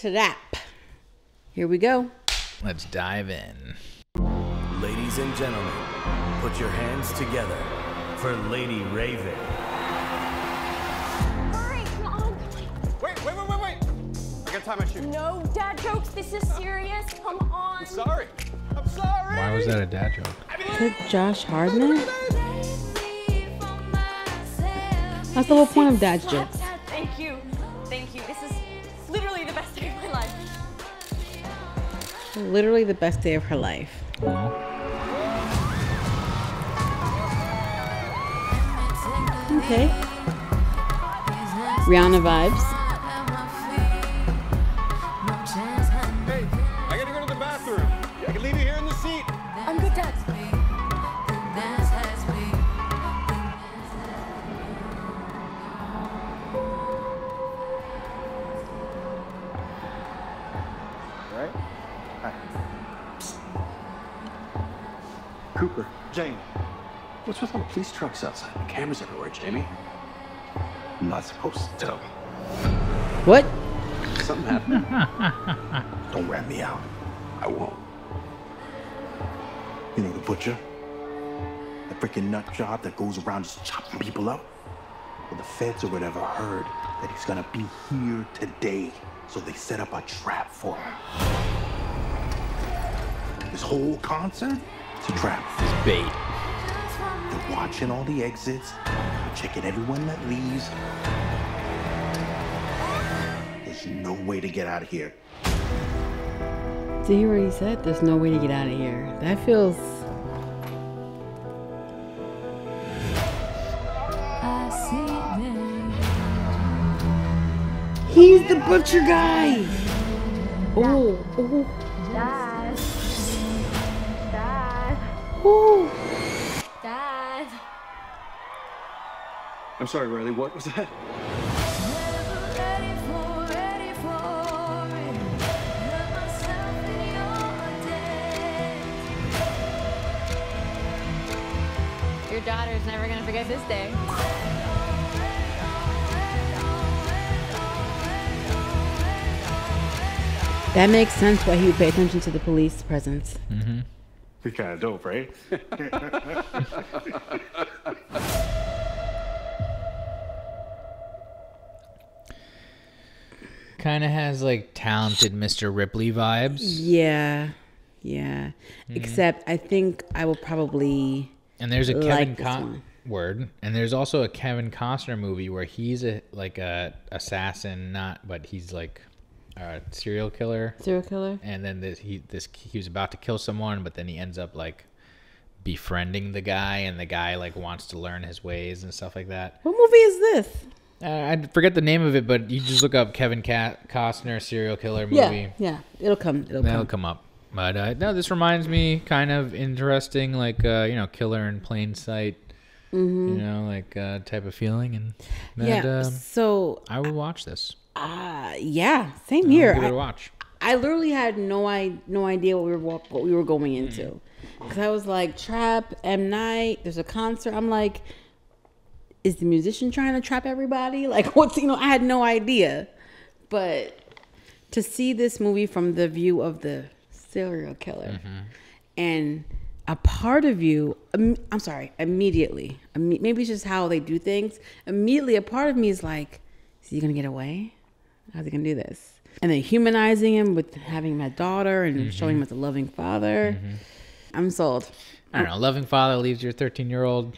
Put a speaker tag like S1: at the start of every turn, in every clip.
S1: Trap. Here we go.
S2: Let's dive in.
S3: Ladies and gentlemen, put your hands together for Lady Raven.
S4: Hurry, come on.
S5: Wait, wait, wait, wait, wait! I gotta tie my shoe.
S4: No dad jokes. This is serious. Come on.
S5: I'm sorry. I'm sorry.
S2: Why was that a dad joke?
S1: Is it Josh Hartnett? That's the whole point of dad's jokes.
S4: Literally the best day of
S1: her life. Okay. Rihanna vibes.
S5: Cooper.
S6: Jamie, what's with all the police trucks outside? The cameras everywhere, Jamie. I'm not supposed to tell.
S1: What?
S6: Something happened. Don't rat me out. I won't. You know the butcher? The freaking nut job that goes around just chopping people up? Well, the feds or whatever heard that he's gonna be here today, so they set up a trap for him. This whole concert, it's a trap.
S2: Bait.
S6: They're watching all the exits, they're checking everyone that leaves. There's no way to get out of here.
S1: So you already said there's no way to get out of here. That feels. He's the butcher guy. Oh, oh,
S4: Dad. Dad.
S6: I'm sorry, Riley, what was that?
S4: Your daughter's never gonna forget this day.
S1: That makes sense why he would pay attention to the police presence. Mm-hmm.
S6: Be kind of dope, right?
S2: Kind of has like talented Mr. Ripley vibes.
S1: Yeah, yeah. Hmm. Except I think I will probably.
S2: And there's a
S1: Like
S2: Kevin
S1: this
S2: Con- word, and there's also a Kevin Costner movie where he's a like a assassin, not but he's like a serial killer.
S1: Serial killer?
S2: And then this, he this he was about to kill someone, but then he ends up like befriending the guy, and the guy like wants to learn his ways and stuff like that.
S1: What movie is this?
S2: Uh, I forget the name of it, but you just look up Kevin Ca- Costner serial killer movie.
S1: Yeah, yeah. It'll come. It'll
S2: That'll
S1: come.
S2: come up. But uh, no, this reminds me kind of interesting, like uh, you know, killer in plain sight. You know, like uh, type of feeling, and
S1: Mm-hmm. Yeah.
S2: um,
S1: so,
S2: I will watch this.
S1: Uh, yeah, same here.
S2: give it
S1: I-
S2: a watch.
S1: I literally had no I no idea what we were what we were going
S2: Mm.
S1: into, because I was like trap M Night. There's a concert. I'm like, is the musician trying to trap everybody? Like, what's you know? I had no idea, but to see this movie from the view of the serial killer,
S2: Mm-hmm.
S1: and a part of you, im- I'm sorry, immediately, maybe it's just how they do things. Immediately, a part of me is like, is he gonna get away? How's he gonna do this? And then humanizing him with having my daughter and
S2: Mm-hmm.
S1: showing him as a loving father. I'm sold.
S2: I don't know. Loving father leaves your 13 year old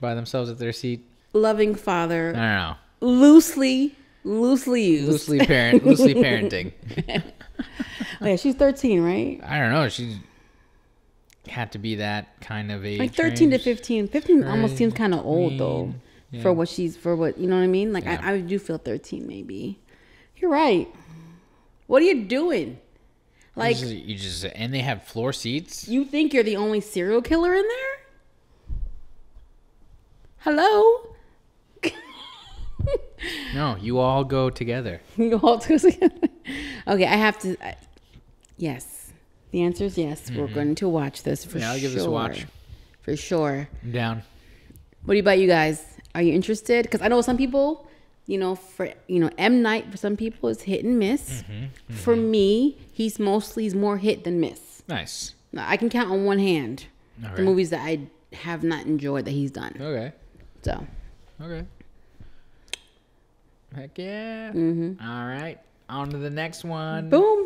S2: by themselves at their seat.
S1: Loving father.
S2: I don't know.
S1: loosely, loosely used.
S2: Loosely parent, loosely parenting.
S1: Oh, yeah, she's 13, right?
S2: I don't know. She had to be that kind of age.
S1: Like 13 to
S2: range.
S1: 15. 15 almost seems kind of old though,
S2: yeah.
S1: for what she's for what you know what I mean. Like
S2: Yeah.
S1: I, I do feel 13 maybe. You're right. What are you doing? Like
S2: you just, you just and they have floor seats.
S1: you think you're the only serial killer in there? Hello.
S2: No, you all go together.
S1: You all go together. Okay, I have to. I, yes, the answer is yes. We're going to watch this for
S2: Mm-hmm. Yeah, I'll
S1: sure.
S2: give this a watch.
S1: for sure.
S2: I'm down.
S1: What about you guys? Are you interested? Because I know some people you know, for you know, M Night for some people is hit and miss.
S2: Mm-hmm,
S1: For me, he's mostly he's more hit than miss.
S2: Nice.
S1: I can count on one hand the
S2: Alright.
S1: movies that I have not enjoyed that he's done.
S2: Okay.
S1: So
S2: Okay. Heck yeah. Mm-hmm. All right. On to the next one.
S1: boom.